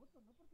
¡Ay, foto, foto! Yo